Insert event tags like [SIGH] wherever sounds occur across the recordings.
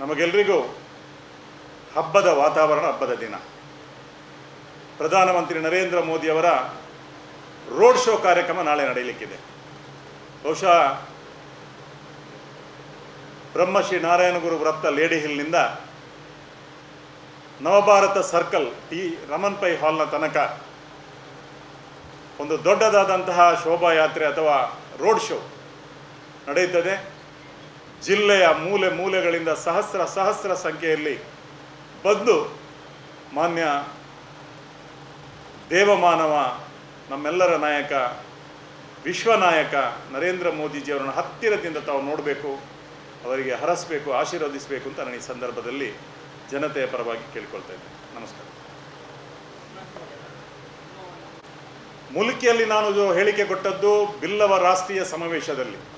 ನಮಗೆಲ್ಲರಿಗೂ ಹಬ್ಬದ ವಾತಾವರಣ ಹಬ್ಬದ ದಿನ. ಪ್ರಧಾನಮಂತ್ರಿ ನರೇಂದ್ರ ಮೋದಿಯವರ ರೋಡ್ ಶೋ ಕಾರ್ಯಕ್ರಮ ನಾಳೆ ನಡೆಯಲಿಕ್ಕಿದೆ. ಬಹುಶಃ ಬ್ರಹ್ಮಶ್ರೀ ನಾರಾಯಣಗುರು ವೃತ್ತ ಲೇಡಿ ಹಿಲ್ನಿಂದ ನವಭಾರತ ಸರ್ಕಲ್ ಟಿ ರಮನ್ ಪೈ ಹಾಲ್ನ ತನಕ ಒಂದು ದೊಡ್ಡದಾದಂತಹ ಶೋಭಾಯಾತ್ರೆ ಅಥವಾ ರೋಡ್ ಶೋ ನಡೆಯುತ್ತದೆ. ಜಿಲ್ಲೆಯ ಮೂಲೆ ಮೂಲೆಗಳಿಂದ ಸಹಸ್ರ ಸಹಸ್ರ ಸಂಖ್ಯೆಯಲ್ಲಿ ಬಂದು ಮಾನ್ಯ ದೇವಮಾನವ, ನಮ್ಮೆಲ್ಲರ ನಾಯಕ, ವಿಶ್ವನಾಯಕ ನರೇಂದ್ರ ಮೋದಿಜಿಯವರನ್ನು ಹತ್ತಿರದಿಂದ ತಾವು ನೋಡಬೇಕು, ಅವರಿಗೆ ಹರಸಬೇಕು, ಆಶೀರ್ವದಿಸಬೇಕು ಅಂತ ನಾನು ಈ ಸಂದರ್ಭದಲ್ಲಿ ಜನತೆಯ ಪರವಾಗಿ ಕೇಳಿಕೊಳ್ತಾ ಇದ್ದೇನೆ. ನಮಸ್ಕಾರ. ಮುಲ್ಕಿಯಲ್ಲಿ ನಾನು ಹೇಳಿಕೆ ಕೊಟ್ಟದ್ದು ಬಿಲ್ಲವ ರಾಷ್ಟ್ರೀಯ ಸಮಾವೇಶದಲ್ಲಿ.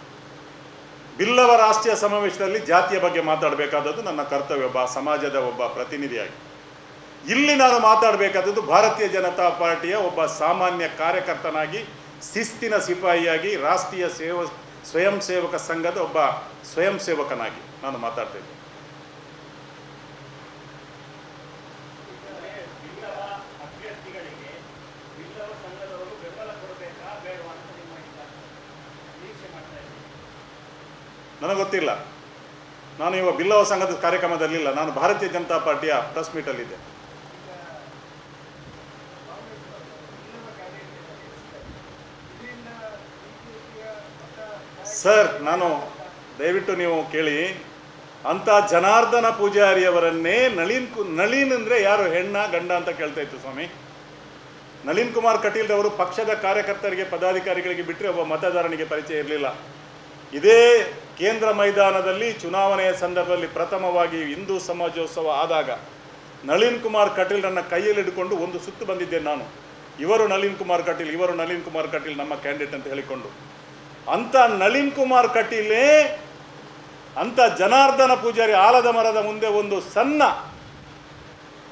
ಬಿಲ್ಲವ ರಾಷ್ಟ್ರೀಯ ಸಮಾವೇಶದಲ್ಲಿ ಜಾತಿಯ ಬಗ್ಗೆ ಮಾತಾಡಬೇಕಾದದ್ದು ನನ್ನ ಕರ್ತವ್ಯ, ಒಬ್ಬ ಸಮಾಜದ ಒಬ್ಬ ಪ್ರತಿನಿಧಿಯಾಗಿ. ಇಲ್ಲಿ ನಾನು ಮಾತಾಡಬೇಕಾದದ್ದು ಭಾರತೀಯ ಜನತಾ ಪಾರ್ಟಿಯ ಒಬ್ಬ ಸಾಮಾನ್ಯ ಕಾರ್ಯಕರ್ತನಾಗಿ, ಶಿಸ್ತಿನ ಸಿಪಾಯಿಯಾಗಿ, ರಾಷ್ಟ್ರೀಯ ಸೇವ, ಸ್ವಯಂ ಸೇವಕ ಸಂಘದ ಒಬ್ಬ ಸ್ವಯಂ ಸೇವಕನಾಗಿ ನಾನು ಮಾತಾಡ್ತಾ ಇದ್ದೇನೆ ಬಿಲ್ಲವ ಅಭ್ಯರ್ಥಿಗಳಿಗೆ ಬಿಲ್ಲವ ಸಂಘದವರು ಬೆಂಬಲ ಕೊಡಬೇಕಾ ಬೇಡವಾ ಅಂತ ನಿಮ್ಮ ಈಗ ನಿರೀಕ್ಷೆ ಮಾಡ್ತಾ ಇದ್ದೀವಿ ನನಗೆ ಗೊತ್ತಿಲ್ಲ ನಾನು ಇವಾಗ ಬಿಲ್ಲವ ಸಂಘದ ಕಾರ್ಯಕ್ರಮದಲ್ಲಿಲ್ಲ ನಾನು ಭಾರತೀಯ ಜನತಾ ಪಾರ್ಟಿಯ ಪ್ರೆಸ್ ಮೀಟಲ್ಲಿದ್ದೆ ಸರ್, ನಾನು ದಯವಿಟ್ಟು ನೀವು ಕೇಳಿ. ಅಂತ ಜನಾರ್ದನ ಪೂಜಾರಿಯವರನ್ನೇ ನಳಿನ್ ಕು, ನಳಿನ್ ಅಂದ್ರೆ ಯಾರು? ಹೆಣ್ಣ, ಗಂಡ ಅಂತ ಕೇಳ್ತಾ ಇತ್ತು ಸ್ವಾಮಿ. ನಳಿನ್ ಕುಮಾರ್ ಕಟೀಲ್ ಅವರು ಪಕ್ಷದ ಕಾರ್ಯಕರ್ತರಿಗೆ, ಪದಾಧಿಕಾರಿಗಳಿಗೆ ಬಿಟ್ಟರೆ ಒಬ್ಬ ಮತದಾರನಿಗೆ ಪರಿಚಯ ಇರಲಿಲ್ಲ. ಇದೇ ಕೇಂದ್ರ ಮೈದಾನದಲ್ಲಿ ಚುನಾವಣೆಯ ಸಂದರ್ಭದಲ್ಲಿ ಪ್ರಥಮವಾಗಿ ಹಿಂದೂ ಸಮಾಜೋತ್ಸವ ಆದಾಗ ನಳಿನ್ ಕುಮಾರ್ ಕಟೀಲ್ರನ್ನ ಕೈಯಲ್ಲಿ ಹಿಡ್ಕೊಂಡು ಒಂದು ಸುತ್ತು ಬಂದಿದ್ದೆ ನಾನು. ಇವರು ನಳಿನ್ ಕುಮಾರ್ ಕಟೀಲ್, ಇವರು ನಳಿನ್ ಕುಮಾರ್ ಕಟೀಲ್ ನಮ್ಮ ಕ್ಯಾಂಡಿಡೇಟ್ ಅಂತ ಹೇಳಿಕೊಂಡು. ಅಂತ ನಳಿನ್ ಕುಮಾರ್ ಕಟೀಲೇ ಅಂತ ಜನಾರ್ದನ ಪೂಜಾರಿ ಆಲದ ಮರದ ಮುಂದೆ ಒಂದು ಸಣ್ಣ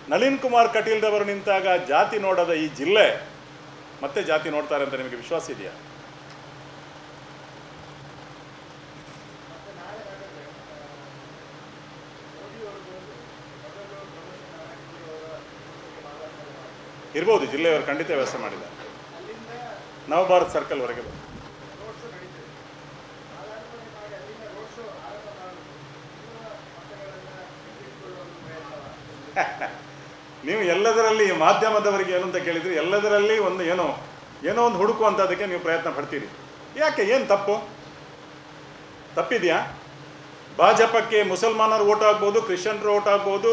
ನಳಿನ್ ಕುಮಾರ್ ಕಟೀಲ್ದವರು ನಿಂತಾಗ ಜಾತಿ ನೋಡದ ಈ ಜಿಲ್ಲೆ ಮತ್ತೆ ಜಾತಿ ನೋಡ್ತಾರೆ ಅಂತ ನಿಮಗೆ ವಿಶ್ವಾಸ ಇದೆಯಾ? ಇರ್ಬೋದು, ಜಿಲ್ಲೆಯವರು ಖಂಡಿತ ವ್ಯವಸ್ಥೆ ಮಾಡಿದ್ದಾರೆ. ನವಭಾರತ್ ಸರ್ಕಲ್ವರೆಗೆ ಬಂದು [LAUGHS] ನೀವು ಎಲ್ಲದರಲ್ಲಿ ಮಾಧ್ಯಮದವರಿಗೆ ಏನು ಅಂತ ಕೇಳಿದ್ರೆ, ಎಲ್ಲದರಲ್ಲಿ ಒಂದು ಏನೋ ಏನೋ ಒಂದು ಹುಡುಕುವಂಥದ್ದಕ್ಕೆ ನೀವು ಪ್ರಯತ್ನ ಪಡ್ತೀರಿ. ಯಾಕೆ, ಏನು ತಪ್ಪು? ತಪ್ಪಿದೆಯಾ? ಭಾಜಪಕ್ಕೆ ಮುಸಲ್ಮಾನರು ಓಟ್ ಆಗ್ಬೋದು ಕ್ರಿಶ್ಚಿಯನ್ರು ಓಟ್ ಆಗ್ಬೋದು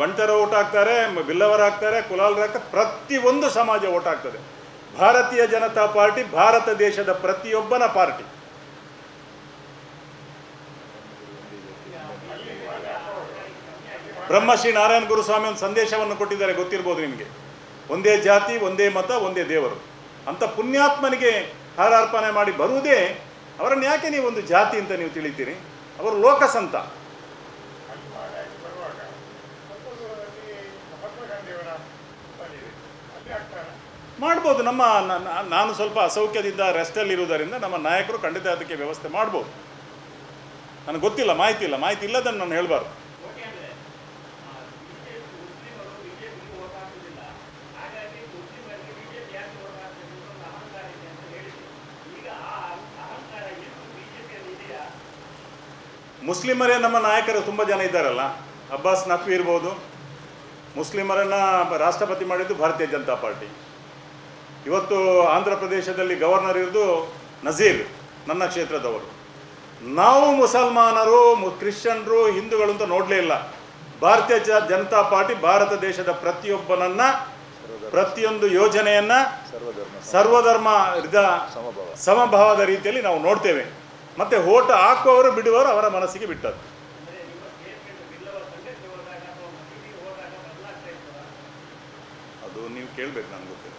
ಬಂಟರು ಓಟ್ ಹಾಕ್ತಾರೆ ಬಿಲ್ಲವರ ಹಾಕ್ತಾರೆ ಕುಲಾಲರ ಹಾಕ್ತಾರೆ ಪ್ರತಿಯೊಂದು ಸಮಾಜ ಓಟ್ ಆಗ್ತದೆ ಭಾರತೀಯ ಜನತಾ ಪಾರ್ಟಿ ಭಾರತ ದೇಶದ ಪ್ರತಿಯೊಬ್ಬನ ಪಾರ್ಟಿ. ಬ್ರಹ್ಮಶ್ರೀ ನಾರಾಯಣ ಗುರುಸ್ವಾಮಿ ಒಂದು ಸಂದೇಶವನ್ನು ಕೊಟ್ಟಿದ್ದಾರೆ, ಗೊತ್ತಿರ್ಬೋದು ನಿಮಗೆ. ಒಂದೇ ಜಾತಿ, ಒಂದೇ ಮತ, ಒಂದೇ ದೇವರು. ಅಂತ ಪುಣ್ಯಾತ್ಮನಿಗೆ ಹಾರಾರ್ಪಣೆ ಮಾಡಿ ಬರುವುದೇ ಅವರನ್ನು ಯಾಕೆ ನೀವು ಒಂದು ಜಾತಿ ಅಂತ ನೀವು ತಿಳಿತೀರಿ? ಅವರು ಲೋಕಸಂತ. ಮಾಡ್ಬೋದು. ನಮ್ಮ ನಾನು ಸ್ವಲ್ಪ ಅಸೌಖ್ಯದಿಂದ ರೆಸ್ಟಲ್ಲಿ ಇರುವುದರಿಂದ ನಮ್ಮ ನಾಯಕರು ಖಂಡಿತ ಅದಕ್ಕೆ ವ್ಯವಸ್ಥೆ ಮಾಡ್ಬೋದು. ನನಗೆ ಗೊತ್ತಿಲ್ಲ ಮಾಹಿತಿ ಇಲ್ಲ. ಮಾಹಿತಿ ಇಲ್ಲದನ್ನು ನಾನು ಹೇಳಬಾರ್ದು. ಮುಸ್ಲಿಮರು ನಮ್ಮ ನಾಯಕರು ತುಂಬ ಜನ ಇದ್ದಾರಲ್ಲ. ಅಬ್ಬಾಸ್ ನಖ್ವಿ ಇರ್ಬೋದು. ಮುಸ್ಲಿಮರನ್ನು ರಾಷ್ಟ್ರಪತಿ ಮಾಡಿದ್ದು ಭಾರತೀಯ ಜನತಾ ಪಾರ್ಟಿ. ಇವತ್ತು ಆಂಧ್ರ ಪ್ರದೇಶದಲ್ಲಿ ಗವರ್ನರ್ ಇರೋದು ನಜೀರ್, ನನ್ನ ಕ್ಷೇತ್ರದವರು. ನಾವು ಮುಸಲ್ಮಾನರು ಕ್ರಿಶ್ಚಿಯನ್ರು, ಹಿಂದೂಗಳು ಅಂತ ನೋಡಲೇ ಇಲ್ಲ. ಭಾರತೀಯ ಜನತಾ ಪಾರ್ಟಿ ಭಾರತ ದೇಶದ ಪ್ರತಿಯೊಬ್ಬನನ್ನ, ಪ್ರತಿಯೊಂದು ಯೋಜನೆಯನ್ನ ಸರ್ವಧರ್ಮ ಸಮಭಾವದ ರೀತಿಯಲ್ಲಿ ನಾವು ನೋಡ್ತೇವೆ. ಮತ್ತೆ ಓಟ್ ಹಾಕುವವರು ಬಿಡುವವರು ಅವರ ಮನಸ್ಸಿಗೆ ಬಿಟ್ಟದ್ದು. ಅದು ನೀವು ಕೇಳಬೇಕು ನನಗೆ ಗೊತ್ತಿಲ್ಲ.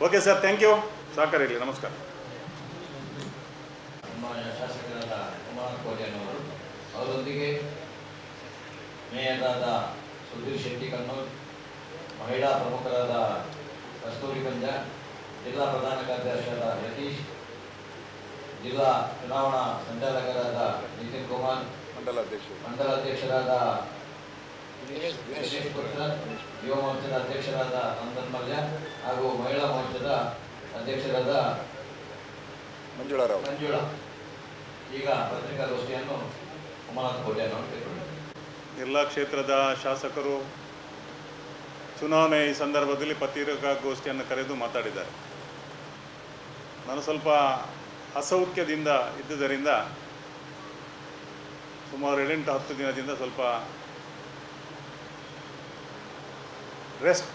ಓಕೆ ಸರ್ ಥ್ಯಾಂಕ್ ಯು ಸಹಕಾರ ಇರಲಿ ನಮಸ್ಕಾರ. ನಮ್ಮ ಶಾಸಕರಾದ ಕುಮಾರ ಕೋಟ್ಯನವರು ಅವರೊಂದಿಗೆ ಮೇಯರಾದ ಸುಧೀರ್ ಶೆಟ್ಟಿ ಕನ್ನೂರ್ ಮಹಿಳಾ ಪ್ರಮುಖರಾದ ಕಸ್ತೂರಿ ಪಂಜ ಜಿಲ್ಲಾ ಪ್ರಧಾನ ಕಾರ್ಯದರ್ಶಿಯಾದ ಯತೀಶ್ ಜಿಲ್ಲಾ ಚುನಾವಣಾ ಸಂಚಾಲಕರಾದ ನಿತಿನ್ ಕುಮಾರ್ ಮಂಡಲ ಅಧ್ಯಕ್ಷರು ಅಧ್ಯಕ್ಷರಾದ ಯುವ ಮೋರ್ಚಾದ ಅಧ್ಯಕ್ಷರಾದ ನಂದನ್ ಮಲ್ಯ ಹಾಗೂ ಮಹಿಳಾ ಮೋರ್ಚಾದ ಅಧ್ಯಕ್ಷರಾದ ಮಂಜುಳಾರಾವ್. ಮಂಜುಳಾ. ಈಗ ಪತ್ರಿಕಾಗೋಷ್ಠಿಯನ್ನು ಅಮರನಾಥ ಕೋಟೆಯನ್ನು ಎಲ್ಲ ಕ್ಷೇತ್ರದ ಶಾಸಕರು ಚುನಾವಣೆ ಈ ಸಂದರ್ಭದಲ್ಲಿ ಪತ್ರಿಕಾಗೋಷ್ಠಿಯನ್ನು ಕರೆದು ಮಾತಾಡಿದ್ದಾರೆ. ನಾನು ಸ್ವಲ್ಪ ಅಸೌಖ್ಯದಿಂದ ಇದ್ದುದರಿಂದ ಸುಮಾರು ಏಳೆಂಟು ಹತ್ತು ದಿನದಿಂದ ಸ್ವಲ್ಪ ರೆಸ್ಟ್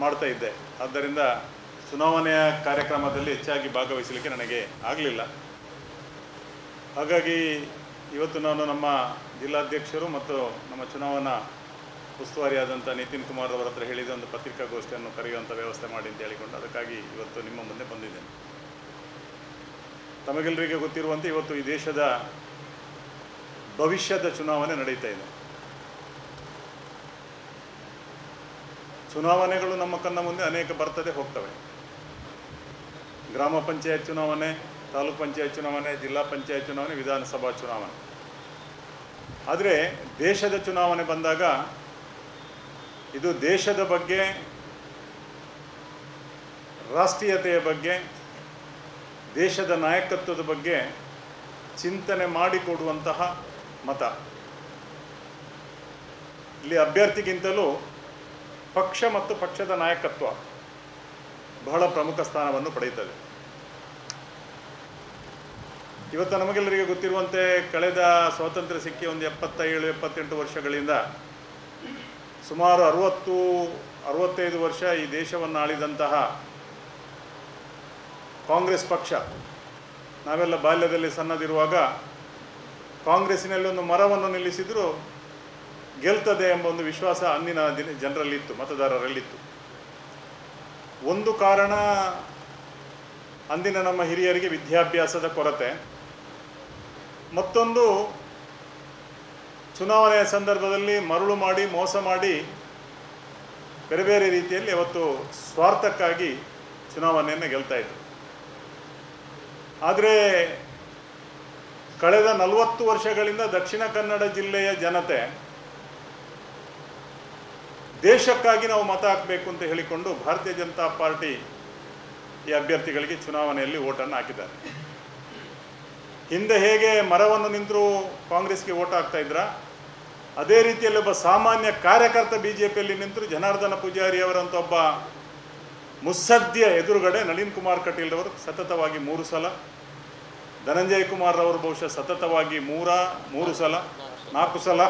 ಮಾಡ್ತಾ ಇದ್ದೆ. ಆದ್ದರಿಂದ ಚುನಾವಣೆಯ ಕಾರ್ಯಕ್ರಮದಲ್ಲಿ ಹೆಚ್ಚಾಗಿ ಭಾಗವಹಿಸಲಿಕ್ಕೆ ನನಗೆ ಆಗಲಿಲ್ಲ. ಹಾಗಾಗಿ ಇವತ್ತು ನಾನು ನಮ್ಮ ಜಿಲ್ಲಾಧ್ಯಕ್ಷರು ಮತ್ತು ನಮ್ಮ ಚುನಾವಣಾ ಉಸ್ತುವಾರಿಯಾದಂಥ ನಿತಿನ್ ಕುಮಾರ್ ಅವರ ಹತ್ರ ಹೇಳಿದ ಒಂದು ಪತ್ರಿಕಾಗೋಷ್ಠಿಯನ್ನು ಕರೆಯುವಂಥ ವ್ಯವಸ್ಥೆ ಮಾಡಿ ಅಂತ ಹೇಳಿಕೊಂಡು ಅದಕ್ಕಾಗಿ ಇವತ್ತು ನಿಮ್ಮ ಮುಂದೆ ಬಂದಿದ್ದೇನೆ. ತಮಗೆಲ್ಲರಿಗೆ ಗೊತ್ತಿರುವಂತೆ ಇವತ್ತು ಈ ದೇಶದ ಭವಿಷ್ಯದ ಚುನಾವಣೆ ನಡೀತಾ ಇದೆ. ಚುನಾವಣೆಗಳು ನಮ್ಮ ಕಣ್ಣ ಮುಂದೆ ಅನೇಕ ಬರ್ತದೆ, ಹೋಗ್ತವೆ. ಗ್ರಾಮ ಪಂಚಾಯತ್ ಚುನಾವಣೆ, ತಾಲೂಕ್ ಪಂಚಾಯತ್ ಚುನಾವಣೆ, ಜಿಲ್ಲಾ ಪಂಚಾಯತ್ ಚುನಾವಣೆ, ವಿಧಾನಸಭಾ ಚುನಾವಣೆ. ಆದರೆ ದೇಶದ ಚುನಾವಣೆ ಬಂದಾಗ ಇದು ದೇಶದ ಬಗ್ಗೆ, ರಾಷ್ಟ್ರೀಯತೆಯ ಬಗ್ಗೆ, ದೇಶದ ನಾಯಕತ್ವದ ಬಗ್ಗೆ ಚಿಂತನೆ ಮಾಡಿಕೊಡುವಂತಹ ಮತ. ಇಲ್ಲಿ ಅಭ್ಯರ್ಥಿಗಿಂತಲೂ ಪಕ್ಷ ಮತ್ತು ಪಕ್ಷದ ನಾಯಕತ್ವ ಬಹಳ ಪ್ರಮುಖ ಸ್ಥಾನವನ್ನು ಪಡೆಯುತ್ತದೆ. ಇವತ್ತು ನಮಗೆಲ್ಲರಿಗೆ ಗೊತ್ತಿರುವಂತೆ ಕಳೆದ ಸ್ವಾತಂತ್ರ್ಯ ಸಿಕ್ಕಿ ಒಂದು ಎಪ್ಪತ್ತೇಳು ಎಪ್ಪತ್ತೆಂಟು ವರ್ಷಗಳಿಂದ ಸುಮಾರು ಅರುವತ್ತು, ಅರವತ್ತೈದು ವರ್ಷ ಈ ದೇಶವನ್ನು ಆಳಿದಂತಹ ಕಾಂಗ್ರೆಸ್ ಪಕ್ಷ ನಾವೆಲ್ಲ ಬಾಲ್ಯದಲ್ಲಿ ಸಣ್ಣದಿರುವಾಗ ಕಾಂಗ್ರೆಸ್ಸಿನಲ್ಲಿ ಒಂದು ಮರವನ್ನು ನಿಲ್ಲಿಸಿದರೂ ಗೆಲ್ತದೆ ಎಂಬ ಒಂದು ವಿಶ್ವಾಸ ಅಂದಿನ ದಿನ ಜನರಲ್ಲಿತ್ತು, ಮತದಾರರಲ್ಲಿತ್ತು. ಒಂದು ಕಾರಣ ಅಂದಿನ ನಮ್ಮ ಹಿರಿಯರಿಗೆ ವಿದ್ಯಾಭ್ಯಾಸದ ಕೊರತೆ. ಮತ್ತೊಂದು, ಚುನಾವಣೆಯ ಸಂದರ್ಭದಲ್ಲಿ ಮರಳು ಮಾಡಿ, ಮೋಸ ಮಾಡಿ ಬೇರೆ ಬೇರೆ ರೀತಿಯಲ್ಲಿ ಅವತ್ತು ಸ್ವಾರ್ಥಕ್ಕಾಗಿ ಚುನಾವಣೆಯನ್ನು ಗೆಲ್ತಾ ಇದ್ರು. ಆದರೆ ಕಳೆದ ನಲವತ್ತು ವರ್ಷಗಳಿಂದ ದಕ್ಷಿಣ ಕನ್ನಡ ಜಿಲ್ಲೆಯ ಜನತೆ ದೇಶಕ್ಕಾಗಿ ನಾವು ಮತ ಹಾಕಬೇಕು ಅಂತ ಹೇಳಿಕೊಂಡು ಭಾರತೀಯ ಜನತಾ ಪಾರ್ಟಿ ಈ ಅಭ್ಯರ್ಥಿಗಳಿಗೆ ಚುನಾವಣೆಯಲ್ಲಿ ಓಟನ್ನು ಹಾಕಿದ್ದಾರೆ. ಹಿಂದೆ ಹೇಗೆ ಮರವನ್ನು ನಿಂತರೂ ಕಾಂಗ್ರೆಸ್ಗೆ ಓಟ್ ಹಾಕ್ತಾ ಇದ್ರ? ಅದೇ ರೀತಿಯಲ್ಲಿ ಒಬ್ಬ ಸಾಮಾನ್ಯ ಕಾರ್ಯಕರ್ತ ಬಿ ಜೆ ಪಿಯಲ್ಲಿ ನಿಂತರು ಜನಾರ್ದನ ಪೂಜಾರಿ ಅವರಂತ ಒಬ್ಬ ಮುಸ್ಸದ್ಯ ಎದುರುಗಡೆ ನಳಿನ್ ಕುಮಾರ್ ಕಟೀಲ್ ಅವರು ಸತತವಾಗಿ ಮೂರು ಸಲ, ಧನಂಜಯ ಕುಮಾರ್ ಅವರು ಬಹುಶಃ ಸತತವಾಗಿ ಮೂರ, ಮೂರು ಸಲ, ನಾಲ್ಕು ಸಲ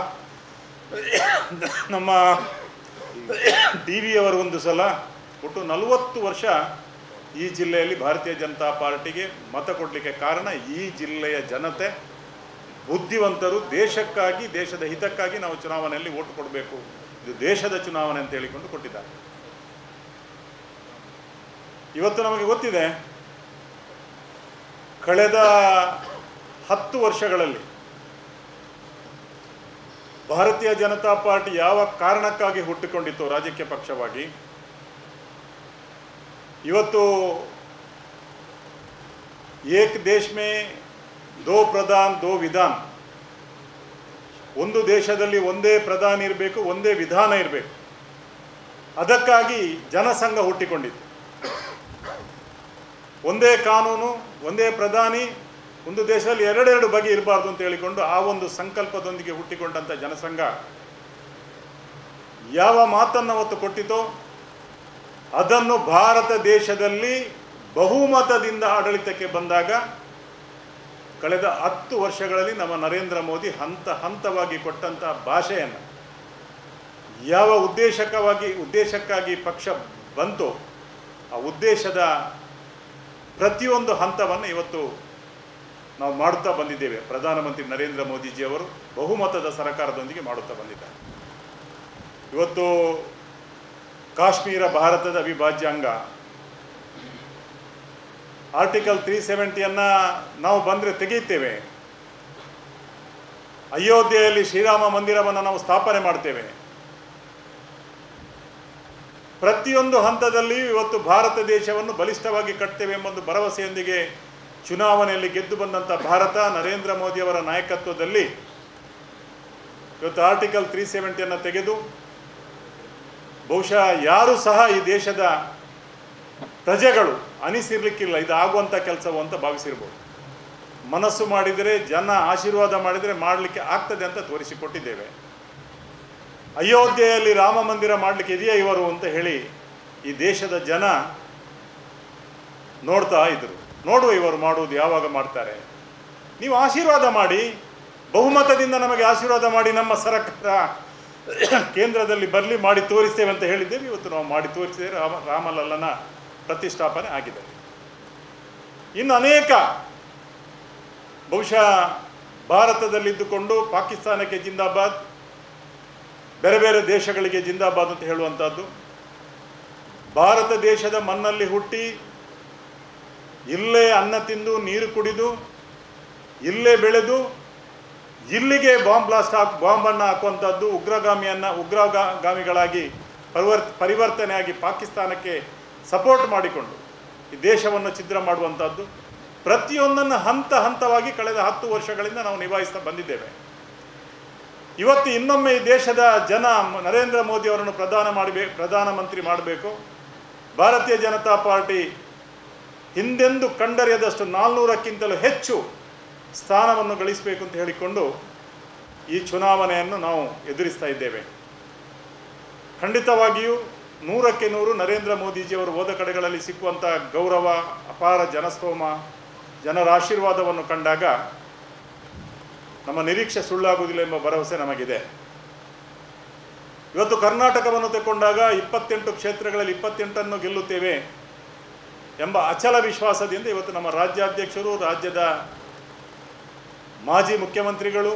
ನಮ್ಮ ಟಿ ವಿಯವರು ಒಂದು ಸಲ ಒಟ್ಟು ನಲವತ್ತು ವರ್ಷ ಈ ಜಿಲ್ಲೆಯಲ್ಲಿ ಭಾರತೀಯ ಜನತಾ ಪಾರ್ಟಿಗೆ ಮತ ಕೊಡಲಿಕ್ಕೆ ಕಾರಣ ಈ ಜಿಲ್ಲೆಯ ಜನತೆ. ಬುದ್ಧಿವಂತರು, ದೇಶಕ್ಕಾಗಿ, ದೇಶದ ಹಿತಕ್ಕಾಗಿ ನಾವು ಚುನಾವಣೆಯಲ್ಲಿ ಓಟು ಕೊಡಬೇಕು. ಇದು ದೇಶದ ಚುನಾವಣೆ ಅಂತ ಹೇಳಿಕೊಂಡು ಕೊಟ್ಟಿದ್ದಾರೆ. ಇವತ್ತು ನಮಗೆ ಗೊತ್ತಿದೆ, ಕಳೆದ ಹತ್ತು ವರ್ಷಗಳಲ್ಲಿ ಭಾರತೀಯ ಜನತಾ ಪಾರ್ಟಿ ಯಾವ ಕಾರಣಕ್ಕಾಗಿ ಹುಟ್ಟಿಕೊಂಡಿತ್ತು ರಾಜಕೀಯ ಪಕ್ಷವಾಗಿ? ಇವತ್ತು ಏಕ್ ದೇಶ್ ಮೇ ದೋ ಪ್ರಧಾನ್, ದೋ ವಿಧಾನ್. ಒಂದು ದೇಶದಲ್ಲಿ ಒಂದೇ ಪ್ರಧಾನಿ ಇರಬೇಕು, ಒಂದೇ ವಿಧಾನ ಇರಬೇಕು. ಅದಕ್ಕಾಗಿ ಜನಸಂಘ ಹುಟ್ಟಿಕೊಂಡಿತ್ತು. ಒಂದೇ ಕಾನೂನು, ಒಂದೇ ಪ್ರಧಾನಿ ಒಂದು ದೇಶದಲ್ಲಿ ಎರಡೆರಡು ಬಗೆ ಇರಬಾರ್ದು ಅಂತ ಹೇಳಿಕೊಂಡು ಆ ಒಂದು ಸಂಕಲ್ಪದೊಂದಿಗೆ ಹುಟ್ಟಿಕೊಂಡಂಥ ಜನಸಂಘ ಯಾವ ಮಾತನ್ನು ಅವತ್ತು ಕೊಟ್ಟಿತೋ ಅದನ್ನು ಭಾರತ ದೇಶದಲ್ಲಿ ಬಹುಮತದಿಂದ ಆಡಳಿತಕ್ಕೆ ಬಂದಾಗ ಕಳೆದ ಹತ್ತು ವರ್ಷಗಳಲ್ಲಿ ನಮ್ಮ ನರೇಂದ್ರ ಮೋದಿ ಹಂತ ಹಂತವಾಗಿ ಕೊಟ್ಟಂತಹ ಭಾಷೆಯನ್ನು ಯಾವ ಉದ್ದೇಶಕವಾಗಿ ಉದ್ದೇಶಕ್ಕಾಗಿ ಪಕ್ಷ ಬಂತು ಆ ಉದ್ದೇಶದ ಪ್ರತಿಯೊಂದು ಹಂತವನ್ನು ಇವತ್ತು ನಾವು ಮಾಡುತ್ತಾ ಬಂದಿದ್ದೇವೆ. ಪ್ರಧಾನಮಂತ್ರಿ ನರೇಂದ್ರ ಮೋದಿಜಿಯವರು ಬಹುಮತದ ಸರ್ಕಾರದೊಂದಿಗೆ ಮಾಡುತ್ತಾ ಬಂದಿದ್ದಾರೆ. ಇವತ್ತು ಕಾಶ್ಮೀರ ಭಾರತದ ಅವಿಭಾಜ್ಯ ಅಂಗ ಆರ್ಟಿಕಲ್ ತ್ರೀ ಸೆವೆಂಟಿಯನ್ನು ನಾವು ಬಂದರೆ ತೆಗೆಯುತ್ತೇವೆ. ಅಯೋಧ್ಯೆಯಲ್ಲಿ ಶ್ರೀರಾಮ ಮಂದಿರವನ್ನು ನಾವು ಸ್ಥಾಪನೆ ಮಾಡ್ತೇವೆ. ಪ್ರತಿಯೊಂದು ಹಂತದಲ್ಲಿಯೂ ಇವತ್ತು ಭಾರತ ದೇಶವನ್ನು ಬಲಿಷ್ಠವಾಗಿ ಕಟ್ತೇವೆ ಎಂಬ ಒಂದು ಭರವಸೆಯೊಂದಿಗೆ ಚುನಾವಣೆಯಲ್ಲಿ ಗೆದ್ದು ಬಂದಂಥ ಭಾರತ ನರೇಂದ್ರ ಮೋದಿಯವರ ನಾಯಕತ್ವದಲ್ಲಿ ಇವತ್ತು ಆರ್ಟಿಕಲ್ ತ್ರೀ ಸೆವೆಂಟಿಯನ್ನು ತೆಗೆದು ಬಹುಶಃ ಯಾರೂ ಸಹ ಈ ದೇಶದ ಪ್ರಜೆಗಳು ಅನಿಸಿರ್ಲಿಕ್ಕಿಲ್ಲ, ಇದು ಆಗುವಂಥ ಕೆಲಸವು ಅಂತ ಭಾವಿಸಿರ್ಬೋದು. ಮನಸ್ಸು ಮಾಡಿದರೆ, ಜನ ಆಶೀರ್ವಾದ ಮಾಡಿದರೆ ಮಾಡಲಿಕ್ಕೆ ಆಗ್ತದೆ ಅಂತ ತೋರಿಸಿಕೊಟ್ಟಿದ್ದೇವೆ. ಅಯೋಧ್ಯೆಯಲ್ಲಿ ರಾಮ ಮಂದಿರ ಮಾಡಲಿಕ್ಕೆ ಇದೆಯಾ ಇವರು ಅಂತ ಹೇಳಿ ಈ ದೇಶದ ಜನ ನೋಡ್ತಾ ಇದ್ರು. ನೋಡುವ ಇವರು ಮಾಡುವುದು ಯಾವಾಗ ಮಾಡ್ತಾರೆ? ನೀವು ಆಶೀರ್ವಾದ ಮಾಡಿ, ಬಹುಮತದಿಂದ ನಮಗೆ ಆಶೀರ್ವಾದ ಮಾಡಿ ನಮ್ಮ ಸರ್ಕಾರ ಕೇಂದ್ರದಲ್ಲಿ ಬರಲಿ ಮಾಡಿ ತೋರಿಸ್ತೇವೆ ಅಂತ ಹೇಳಿದ್ದೇವೆ. ಇವತ್ತು ನಾವು ಮಾಡಿ ತೋರಿಸಿದರೆ ರಾಮ, ರಾಮಲಲ್ಲನ ಪ್ರತಿಷ್ಠಾಪನೆ ಆಗಿದೆ. ಇನ್ನು ಅನೇಕ ಬಹುಶಃ ಭಾರತದಲ್ಲಿದ್ದುಕೊಂಡು ಪಾಕಿಸ್ತಾನಕ್ಕೆ ಜಿಂದಾಬಾದ್, ಬೇರೆ ಬೇರೆ ದೇಶಗಳಿಗೆ ಜಿಂದಾಬಾದ್ ಅಂತ ಹೇಳುವಂಥದ್ದು. ಭಾರತ ದೇಶದ ಮಣ್ಣಲ್ಲಿ ಹುಟ್ಟಿ ಇಲ್ಲೇ ಅನ್ನ ತಿಂದು ನೀರು ಕುಡಿದು, ಇಲ್ಲೇ ಬೆಳೆದು, ಇಲ್ಲಿಗೆ ಬಾಂಬ್ ಬ್ಲಾಸ್ಟ್ ಹಾಕಿ, ಬಾಂಬನ್ನು ಹಾಕುವಂಥದ್ದು ಉಗ್ರಗಾಮಿಯನ್ನು, ಉಗ್ರಗಾಮಿಗಳಾಗಿ ಪರಿವರ್ ಪರಿವರ್ತನೆಯಾಗಿ ಪಾಕಿಸ್ತಾನಕ್ಕೆ ಸಪೋರ್ಟ್ ಮಾಡಿಕೊಂಡು ಈ ದೇಶವನ್ನು ಛಿದ್ರ ಮಾಡುವಂಥದ್ದು. ಪ್ರತಿಯೊಂದನ್ನು ಹಂತ ಹಂತವಾಗಿ ಕಳೆದ ಹತ್ತು ವರ್ಷಗಳಿಂದ ನಾವು ನಿಭಾಯಿಸ್ತಾ ಬಂದಿದ್ದೇವೆ. ಇವತ್ತು ಇನ್ನೊಮ್ಮೆ ಈ ದೇಶದ ಜನ ನರೇಂದ್ರ ಮೋದಿ ಅವರನ್ನು ಪ್ರಧಾನ ಮಾಡಬೇಕು ಪ್ರಧಾನಮಂತ್ರಿ ಮಾಡಬೇಕು. ಭಾರತೀಯ ಜನತಾ ಪಾರ್ಟಿ ಹಿಂದೆಂದು ಕಂಡರಿಯದಷ್ಟು ನಾಲ್ನೂರಕ್ಕಿಂತಲೂ ಹೆಚ್ಚು ಸ್ಥಾನವನ್ನು ಗಳಿಸಬೇಕು ಅಂತ ಹೇಳಿಕೊಂಡು ಈ ಚುನಾವಣೆಯನ್ನು ನಾವು ಎದುರಿಸ್ತಾ ಇದ್ದೇವೆ. ಖಂಡಿತವಾಗಿಯೂ ನೂರಕ್ಕೆ ನೂರು ನರೇಂದ್ರ ಮೋದಿಜಿಯವರು ಹೋದ ಕಡೆಗಳಲ್ಲಿ ಸಿಕ್ಕುವಂಥ ಗೌರವ, ಅಪಾರ ಜನಸ್ತೋಮ, ಜನರ ಆಶೀರ್ವಾದವನ್ನು ಕಂಡಾಗ ನಮ್ಮ ನಿರೀಕ್ಷೆ ಸುಳ್ಳಾಗುವುದಿಲ್ಲ ಎಂಬ ಭರವಸೆ ನಮಗಿದೆ. ಇವತ್ತು ಕರ್ನಾಟಕವನ್ನು ತಗೊಂಡಾಗ ಇಪ್ಪತ್ತೆಂಟು ಕ್ಷೇತ್ರಗಳಲ್ಲಿ ಇಪ್ಪತ್ತೆಂಟನ್ನು ಗೆಲ್ಲುತ್ತೇವೆ. ಎಂಬ ಅಚಲ ವಿಶ್ವಾಸದಿಂದ ಇವತ್ತು ನಮ್ಮ ರಾಜ್ಯಾಧ್ಯಕ್ಷರು, ರಾಜ್ಯದ ಮಾಜಿ ಮುಖ್ಯಮಂತ್ರಿಗಳು,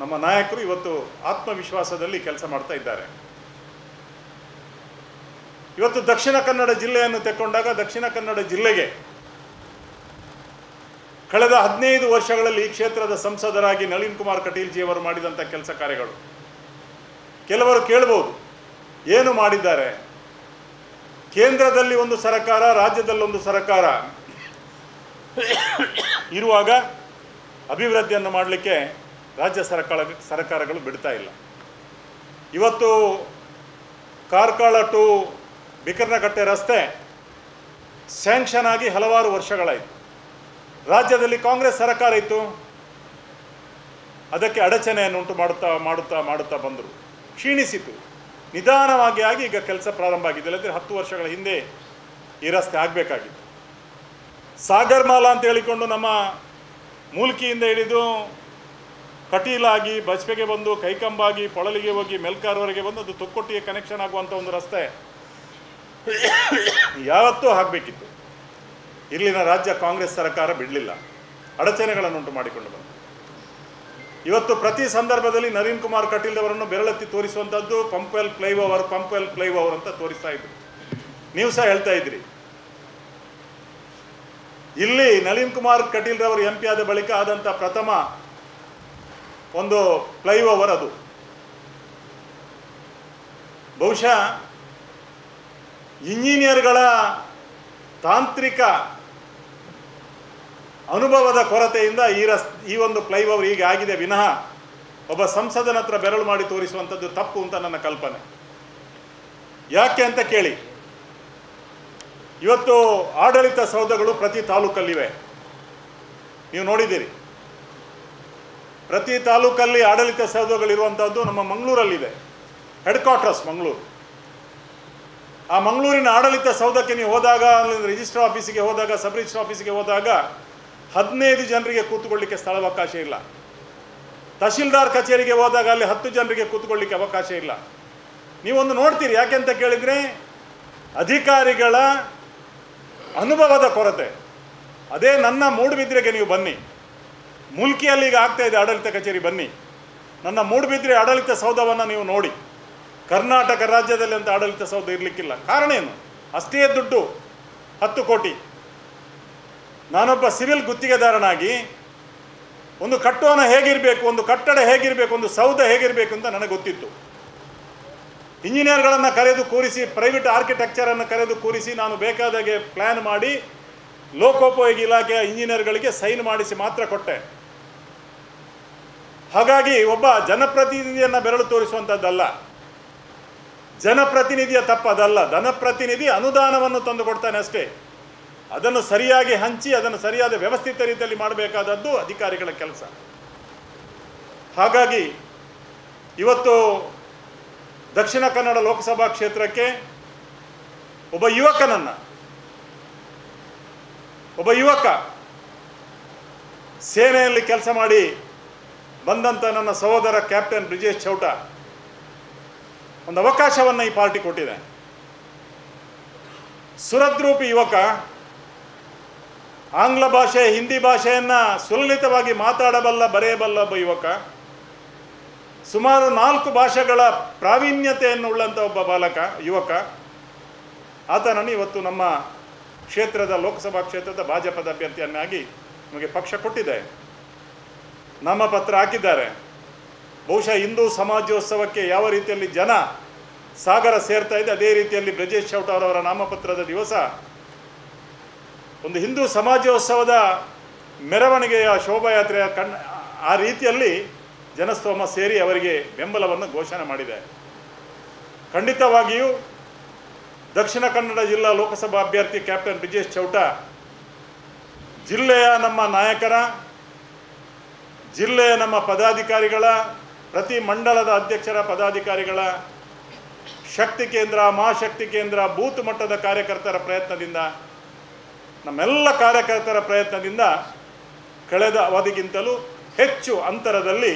ನಮ್ಮ ನಾಯಕರು ಇವತ್ತು ಆತ್ಮವಿಶ್ವಾಸದಲ್ಲಿ ಕೆಲಸ ಮಾಡ್ತಾ ಇದ್ದಾರೆ. ಇವತ್ತು ದಕ್ಷಿಣ ಕನ್ನಡ ಜಿಲ್ಲೆಯನ್ನು ತೆಕ್ಕೊಂಡಾಗ ದಕ್ಷಿಣ ಕನ್ನಡ ಜಿಲ್ಲೆಗೆ ಕಳೆದ ಹದಿನೈದು ವರ್ಷಗಳಲ್ಲಿ ಈ ಕ್ಷೇತ್ರದ ಸಂಸದರಾಗಿ ನಳಿನ್ ಕುಮಾರ್ ಕಟೀಲ್ಜಿ ಅವರು ಮಾಡಿದಂಥ ಕೆಲಸ ಕಾರ್ಯಗಳು. ಕೆಲವರು ಕೇಳ್ಬೋದು, ಏನು ಮಾಡಿದ್ದಾರೆ? ಕೇಂದ್ರದಲ್ಲಿ ಒಂದು ಸರಕಾರ ರಾಜ್ಯದಲ್ಲೊಂದು ಸರಕಾರ ಇರುವಾಗ ಅಭಿವೃದ್ಧಿಯನ್ನು ಮಾಡಲಿಕ್ಕೆ ರಾಜ್ಯ ಸರ್ಕಾರ, ಸರ್ಕಾರಗಳು ಬಿಡ್ತಾ ಇಲ್ಲ. ಇವತ್ತು ಕಾರ್ಕಳ ಟು ಬಿಕರ್ನಕಟ್ಟೆ ರಸ್ತೆ ಸ್ಯಾಂಕ್ಷನ್ ಆಗಿ ಹಲವಾರು ವರ್ಷಗಳಾಯಿತು. ರಾಜ್ಯದಲ್ಲಿ ಕಾಂಗ್ರೆಸ್ ಸರ್ಕಾರ ಇತ್ತು. ಅದಕ್ಕೆ ಅಡಚಣೆಯನ್ನು ಉಂಟು ಮಾಡುತ್ತಾ ಮಾಡುತ್ತಾ ಮಾಡುತ್ತಾ ಬಂದರು. ಕ್ಷೀಣಿಸಿತು. ನಿಧಾನವಾಗಿ ಆಗಿ ಈಗ ಕೆಲಸ ಪ್ರಾರಂಭ ಆಗಿದೆ. ಇಲ್ಲದ್ರೆ ಹತ್ತು ವರ್ಷಗಳ ಹಿಂದೆ ಈ ರಸ್ತೆ ಆಗಬೇಕಾಗಿತ್ತು. ಸಾಗರ್ ಮಾಲಾ ಅಂತ ಹೇಳಿಕೊಂಡು ನಮ್ಮ ಮೂಲ್ಕಿಯಿಂದ ಹಿಡಿದು ಕಟೀಲಾಗಿ ಬಜ್ಪೆಗೆ ಬಂದು, ಕೈಕಂಬಾಗಿ, ಪೊಳಲಿಗೆ ಹೋಗಿ, ಮೆಲ್ಕಾರ್ವರೆಗೆ ಬಂದು ಅದು ತೊಕ್ಕೊಟ್ಟಿಗೆ ಕನೆಕ್ಷನ್ ಆಗುವಂಥ ಒಂದು ರಸ್ತೆ ಯಾವತ್ತೂ ಆಗಬೇಕಿತ್ತು. ಇಲ್ಲಿನ ರಾಜ್ಯ ಕಾಂಗ್ರೆಸ್ ಸರ್ಕಾರ ಬಿಡಲಿಲ್ಲ. ಅಡಚಣೆಗಳನ್ನುಂಟು ಮಾಡಿಕೊಂಡು ಬಂತು. ಇವತ್ತು ಪ್ರತಿ ಸಂದರ್ಭದಲ್ಲಿ ನವೀನ್ ಕುಮಾರ್ ಕಟೀಲ್ ಅವರನ್ನು ಬೆರಳೆತ್ತಿ ತೋರಿಸುವಂಥದ್ದು ಪಂಪ್ವೆಲ್ ಫ್ಲೈಓವರ್ ಪಂಪ್ವೆಲ್ ಫ್ಲೈಓವರ್ ಅಂತ ತೋರಿಸ್ತಾ ಇದ್ರು. ನೀವು ಸಹ ಹೇಳ್ತಾ ಇದ್ರಿ ಇಲ್ಲಿ ನಳೀನ್ ಕುಮಾರ್ ಕಟೀಲ್ ರವರು ಎಂ ಪಿ ಆದ ಬಳಿಕ ಆದಂಥ ಪ್ರಥಮ ಒಂದು ಫ್ಲೈಓವರ್ ಅದು. ಬಹುಶಃ ಇಂಜಿನಿಯರ್ಗಳ ತಾಂತ್ರಿಕ ಅನುಭವದ ಕೊರತೆಯಿಂದ ಈ ರಸ್, ಈ ಒಂದು ಫ್ಲೈಓವರ್ ಈಗ ಆಗಿದೆ. ವಿನಃ ಒಬ್ಬ ಸಂಸದನ ಹತ್ರ ಬೆರಳು ಮಾಡಿ ತೋರಿಸುವಂಥದ್ದು ತಪ್ಪು ಅಂತ ನನ್ನ ಕಲ್ಪನೆ. ಯಾಕೆ ಅಂತ ಕೇಳಿ. ಇವತ್ತು ಆಡಳಿತ ಸೌಧಗಳು ಪ್ರತಿ ತಾಲೂಕಲ್ಲಿವೆ. ನೀವು ನೋಡಿದ್ದೀರಿ. ಪ್ರತಿ ತಾಲೂಕಲ್ಲಿ ಆಡಳಿತ ಸೌಧಗಳಿರುವಂಥದ್ದು ನಮ್ಮ ಮಂಗಳೂರಲ್ಲಿದೆ. Head quarters Mangaluru. ಆ ಮಂಗಳೂರಿನ ಆಡಳಿತ ಸೌಧಕ್ಕೆ ನೀವು ಹೋದಾಗ ರಿಜಿಸ್ಟರ್ ಆಫೀಸಿಗೆ ಹೋದಾಗ ಸಬ್ ರಿಜಿಸ್ಟರ್ ಆಫೀಸಿಗೆ ಹೋದಾಗ ಹದಿನೈದು ಜನರಿಗೆ ಕೂತ್ಕೊಳ್ಳಿಕ್ಕೆ ಸ್ಥಳಾವಕಾಶ ಇಲ್ಲ. ತಹಶೀಲ್ದಾರ್ ಕಚೇರಿಗೆ ಹೋದಾಗ ಅಲ್ಲಿ ಹತ್ತು ಜನರಿಗೆ ಕೂತ್ಕೊಳ್ಳಿಕ್ಕೆ ಅವಕಾಶ ಇಲ್ಲ. ನೀವೊಂದು ನೋಡ್ತೀರಿ, ಯಾಕೆಂತ ಕೇಳಿದರೆ ಅಧಿಕಾರಿಗಳ ಅನುಭವದ ಕೊರತೆ. ಅದೇ ನನ್ನ ಮೂಡುಬಿದ್ರೆಗೆ ನೀವು ಬನ್ನಿ. ಮುಲ್ಕಿಯಲ್ಲಿ ಈಗ ಆಗ್ತಾ ಇದೆ ಆಡಳಿತ ಕಚೇರಿ, ಬನ್ನಿ. ನನ್ನ ಮೂಡುಬಿದ್ರೆ ಆಡಳಿತ ಸೌಧವನ್ನು ನೀವು ನೋಡಿ. ಕರ್ನಾಟಕ ರಾಜ್ಯದಲ್ಲಿ ಅಂತ ಆಡಳಿತ ಸೌಧ ಇರಲಿಕ್ಕಿಲ್ಲ. ಕಾರಣ ಏನು? ಅಷ್ಟೇ ದುಡ್ಡು, ಹತ್ತು ಕೋಟಿ. ನಾನೊಬ್ಬ ಸಿವಿಲ್ ಗುತ್ತಿಗೆದಾರನಾಗಿ ಒಂದು ಕಟ್ಟೋಣ ಹೇಗಿರಬೇಕು, ಒಂದು ಕಟ್ಟಡ ಹೇಗಿರಬೇಕು, ಒಂದು ಸೌಧ ಹೇಗಿರಬೇಕು ಅಂತ ನನಗೆ ಗೊತ್ತಿತ್ತು. ಇಂಜಿನಿಯರ್ಗಳನ್ನು ಕರೆದು ಕೂರಿಸಿ ಪ್ರೈವೇಟ್ ಆರ್ಕಿಟೆಕ್ಚರನ್ನು ಕರೆದು ಕೂರಿಸಿ ನಾನು ಬೇಕಾದಾಗೆ ಪ್ಲ್ಯಾನ್ ಮಾಡಿ ಲೋಕೋಪಯೋಗಿ ಇಲಾಖೆಯ ಇಂಜಿನಿಯರ್ಗಳಿಗೆ ಸೈನ್ ಮಾಡಿಸಿ ಮಾತ್ರ ಕೊಟ್ಟೆ. ಹಾಗಾಗಿ ಒಬ್ಬ ಜನಪ್ರತಿನಿಧಿಯನ್ನು ಬೆರಳು ತೋರಿಸುವಂಥದ್ದಲ್ಲ ಜನಪ್ರತಿನಿಧಿಯ ತಪ್ಪದಲ್ಲ ಜನಪ್ರತಿನಿಧಿ ಅನುದಾನವನ್ನು ತಂದು ಕೊಡ್ತಾನೆ ಅಷ್ಟೇ. ಅದನ್ನು ಸರಿಯಾಗಿ ಹಂಚಿ, ಅದನ್ನು ಸರಿಯಾದ ವ್ಯವಸ್ಥಿತ ರೀತಿಯಲ್ಲಿ ಮಾಡಬೇಕಾದದ್ದು ಅಧಿಕಾರಿಗಳ ಕೆಲಸ. ಹಾಗಾಗಿ ಇವತ್ತು ದಕ್ಷಿಣ ಕನ್ನಡ ಲೋಕಸಭಾ ಕ್ಷೇತ್ರಕ್ಕೆ ಒಬ್ಬ ಯುವಕನನ್ನು, ಒಬ್ಬ ಯುವಕ ಸೇನೆಯಲ್ಲಿ ಕೆಲಸ ಮಾಡಿ ಬಂದಂಥ ನನ್ನ ಸಹೋದರ ಕ್ಯಾಪ್ಟನ್ ಬ್ರಿಜೇಶ್ ಚೌಟ ಒಂದು ಅವಕಾಶವನ್ನು ಈ ಪಾರ್ಟಿ ಕೊಟ್ಟಿದೆ. ಸುರದ್ರೂಪಿ ಯುವಕ ಆಂಗ್ಲ ಭಾಷೆ, ಹಿಂದಿ ಭಾಷೆಯನ್ನು ಸುಲಲಿತವಾಗಿ ಮಾತಾಡಬಲ್ಲ, ಬರೆಯಬಲ್ಲ ಒಬ್ಬ ಯುವಕ, ಸುಮಾರು ನಾಲ್ಕು ಭಾಷೆಗಳ ಪ್ರಾವೀಣ್ಯತೆಯನ್ನು ಉಳ್ಳಂಥ ಒಬ್ಬ ಬಾಲಕ, ಯುವಕ. ಆತನನ್ನು ಇವತ್ತು ನಮ್ಮ ಕ್ಷೇತ್ರದ ಲೋಕಸಭಾ ಕ್ಷೇತ್ರದ ಭಾಜಪದ ಅಭ್ಯರ್ಥಿಯನ್ನಾಗಿ ನಮಗೆ ಪಕ್ಷ ಕೊಟ್ಟಿದೆ. ನಾಮಪತ್ರ ಹಾಕಿದ್ದಾರೆ. ಬಹುಶಃ ಹಿಂದೂ ಸಮಾಜೋತ್ಸವಕ್ಕೆ ಯಾವ ರೀತಿಯಲ್ಲಿ ಜನ ಸಾಗರ ಸೇರ್ತಾ ಇದೆ, ಅದೇ ರೀತಿಯಲ್ಲಿ ಬ್ರಜೇಶ್ ಶೌಟ್ ಅವರವರ ನಾಮಪತ್ರದ ದಿವಸ ಒಂದು ಹಿಂದೂ ಸಮಾಜೋತ್ಸವದ ಮೆರವಣಿಗೆಯ ಶೋಭಾಯಾತ್ರೆಯ ಕಣ್ ಆ ರೀತಿಯಲ್ಲಿ ಜನಸ್ತೋಮ ಸೇರಿ ಅವರಿಗೆ ಬೆಂಬಲವನ್ನು ಘೋಷಣೆ ಮಾಡಿದೆ. ಖಂಡಿತವಾಗಿಯೂ ದಕ್ಷಿಣ ಕನ್ನಡ ಜಿಲ್ಲಾ ಲೋಕಸಭಾ ಅಭ್ಯರ್ಥಿ ಕ್ಯಾಪ್ಟನ್ ಬ್ರಿಜೇಶ್ ಚೌಟ, ಜಿಲ್ಲೆಯ ನಮ್ಮ ನಾಯಕರ, ಜಿಲ್ಲೆಯ ನಮ್ಮ ಪದಾಧಿಕಾರಿಗಳ, ಪ್ರತಿ ಮಂಡಲದ ಅಧ್ಯಕ್ಷರ ಪದಾಧಿಕಾರಿಗಳ ಶಕ್ತಿ ಕೇಂದ್ರ, ಮಹಾಶಕ್ತಿ ಕೇಂದ್ರ, ಬೂತ್ ಮಟ್ಟದ ಕಾರ್ಯಕರ್ತರ ಪ್ರಯತ್ನದಿಂದ ನಮ್ಮೆಲ್ಲ ಕಾರ್ಯಕರ್ತರ ಪ್ರಯತ್ನದಿಂದ ಕಳೆದ ಅವಧಿಗಿಂತಲೂ ಹೆಚ್ಚು ಅಂತರದಲ್ಲಿ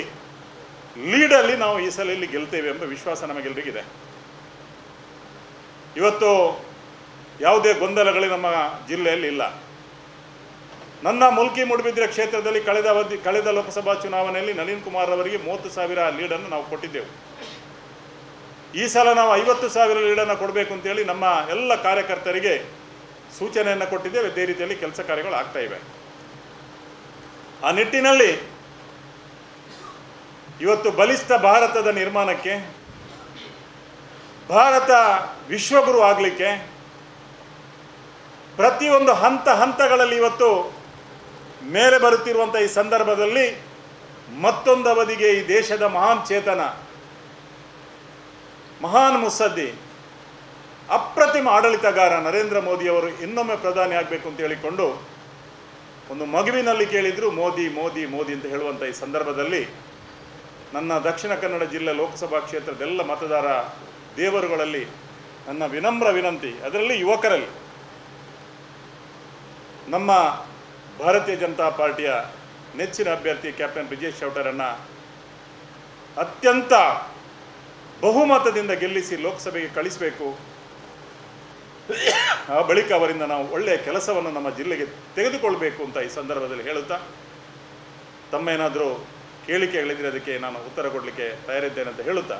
ಲೀಡಲ್ಲಿ ನಾವು ಈ ಸಲ ಇಲ್ಲಿ ಗೆಲ್ತೇವೆ ಎಂಬ ವಿಶ್ವಾಸ ನಮಗೆಲ್ಲರಿಗಿದೆ ಇವತ್ತು ಯಾವುದೇ ಗೊಂದಲಗಳು ನಮ್ಮ ಜಿಲ್ಲೆಯಲ್ಲಿ ಇಲ್ಲ. ನನ್ನ ಮುಲ್ಕಿ ಮೂಡುಬಿದ್ರೆ ಕ್ಷೇತ್ರದಲ್ಲಿ ಕಳೆದ ಅವಧಿ, ಕಳೆದ ಲೋಕಸಭಾ ಚುನಾವಣೆಯಲ್ಲಿ ನಳಿನ್ ಕುಮಾರ್ ಅವರಿಗೆ ಮೂವತ್ತು ಸಾವಿರ ಲೀಡನ್ನು ನಾವು ಕೊಟ್ಟಿದ್ದೆವು. ಈ ಸಲ ನಾವು ಐವತ್ತು ಸಾವಿರ ಲೀಡನ್ನು ಕೊಡಬೇಕು ಅಂತೇಳಿ ನಮ್ಮ ಎಲ್ಲ ಕಾರ್ಯಕರ್ತರಿಗೆ ಸೂಚನೆಯನ್ನು ಕೊಟ್ಟಿದ್ದೇವೆ, ಅದೇ ರೀತಿಯಲ್ಲಿ ಕೆಲಸ ಕಾರ್ಯಗಳು ಆಗ್ತಾ ಇವೆ. ಆ ನಿಟ್ಟಿನಲ್ಲಿ ಇವತ್ತು ಬಲಿಷ್ಠ ಭಾರತದ ನಿರ್ಮಾಣಕ್ಕೆ, ಭಾರತ ವಿಶ್ವಗುರು ಆಗಲಿಕ್ಕೆ, ಪ್ರತಿಯೊಂದು ಹಂತ ಹಂತಗಳಲ್ಲಿ ಇವತ್ತು ಮೇಲೆ ಬರುತ್ತಿರುವಂಥ ಈ ಸಂದರ್ಭದಲ್ಲಿ ಮತ್ತೊಂದು ಅವಧಿಗೆ ಈ ದೇಶದ ಮಹಾನ್ ಚೇತನ, ಮಹಾನ್ ಮುತ್ಸದ್ದಿ ಅಪ್ರತಿಮ ಆಡಳಿತಗಾರ ನರೇಂದ್ರ ಮೋದಿಯವರು ಇನ್ನೊಮ್ಮೆ ಪ್ರಧಾನಿ ಆಗಬೇಕು ಅಂತ ಹೇಳಿಕೊಂಡು ಒಂದು ಮಗುವಿನಲ್ಲಿ ಕೇಳಿದ್ರು, ಮೋದಿ ಮೋದಿ ಮೋದಿ ಅಂತ ಹೇಳುವಂಥ ಈ ಸಂದರ್ಭದಲ್ಲಿ ನನ್ನ ದಕ್ಷಿಣ ಕನ್ನಡ ಜಿಲ್ಲೆ ಲೋಕಸಭಾ ಕ್ಷೇತ್ರದ ಎಲ್ಲ ಮತದಾರ ದೇವರುಗಳಲ್ಲಿ ನನ್ನ ವಿನಮ್ರ ವಿನಂತಿ, ಅದರಲ್ಲಿ ಯುವಕರಲ್ಲಿ ನಮ್ಮ ಭಾರತೀಯ ಜನತಾ ಪಾರ್ಟಿಯ ನೆಚ್ಚಿನ ಅಭ್ಯರ್ಥಿ ಕ್ಯಾಪ್ಟನ್ ಬ್ರಿಜೇಶ್ ಚೌಟರನ್ನು ಅತ್ಯಂತ ಬಹುಮತದಿಂದ ಗೆಲ್ಲಿಸಿ ಲೋಕಸಭೆಗೆ ಕಳಿಸಬೇಕು. ಆ ಬಳಿಕ ಅವರಿಂದ ನಾವು ಒಳ್ಳೆಯ ಕೆಲಸವನ್ನು ನಮ್ಮ ಜಿಲ್ಲೆಗೆ ತೆಗೆದುಕೊಳ್ಬೇಕು ಅಂತ ಈ ಸಂದರ್ಭದಲ್ಲಿ ಹೇಳುತ್ತಾ ತಮ್ಮ ಏನಾದರೂ ಕೇಳಿಕೆಗಳಿದ್ರೆ ಅದಕ್ಕೆ ನಾನು ಉತ್ತರ ಕೊಡಲಿಕ್ಕೆ ತಯಾರಿದ್ದೇನೆ ಅಂತ ಹೇಳುತ್ತಾ?